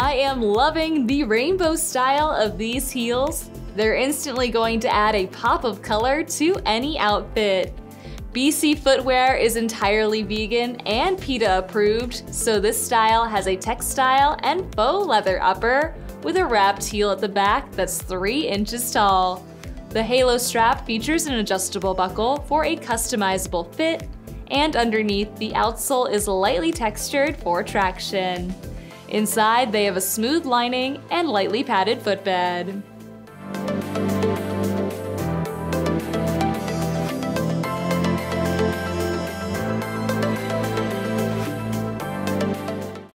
I am loving the rainbow style of these heels. They're instantly going to add a pop of color to any outfit. BC Footwear is entirely vegan and PETA approved, so this style has a textile and faux leather upper with a wrapped heel at the back that's 3 inches tall. The halo strap features an adjustable buckle for a customizable fit, and underneath the outsole is lightly textured for traction. Inside, they have a smooth lining and lightly padded footbed.